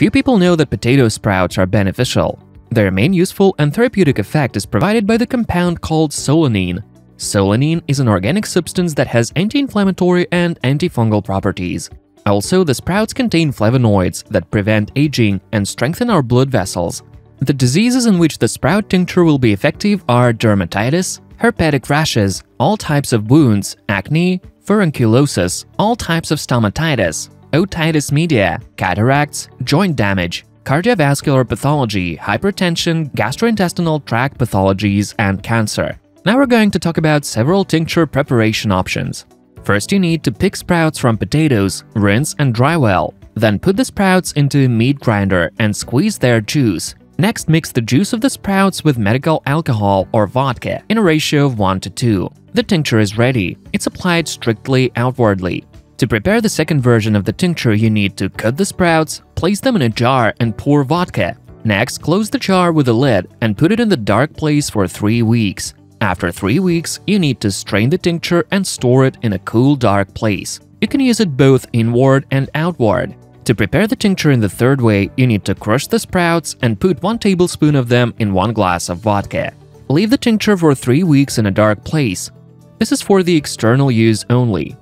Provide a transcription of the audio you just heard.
Few people know that potato sprouts are beneficial. Their main useful and therapeutic effect is provided by the compound called solanine. Solanine is an organic substance that has anti-inflammatory and antifungal properties. Also, the sprouts contain flavonoids that prevent aging and strengthen our blood vessels. The diseases in which the sprout tincture will be effective are dermatitis, herpetic rashes, all types of wounds, acne, furunculosis, all types of stomatitis, otitis media, cataracts, joint damage, cardiovascular pathology, hypertension, gastrointestinal tract pathologies, and cancer. Now we're going to talk about several tincture preparation options. First, you need to pick sprouts from potatoes, rinse and dry well. Then put the sprouts into a meat grinder and squeeze their juice. Next, mix the juice of the sprouts with medical alcohol or vodka in a ratio of 1 to 2. The tincture is ready. It's applied strictly outwardly. To prepare the second version of the tincture, you need to cut the sprouts, place them in a jar and pour vodka. Next, close the jar with a lid and put it in the dark place for 3 weeks. After 3 weeks, you need to strain the tincture and store it in a cool dark place. You can use it both inward and outward. To prepare the tincture in the third way, you need to crush the sprouts and put 1 tablespoon of them in 1 glass of vodka. Leave the tincture for 3 weeks in a dark place. This is for the external use only.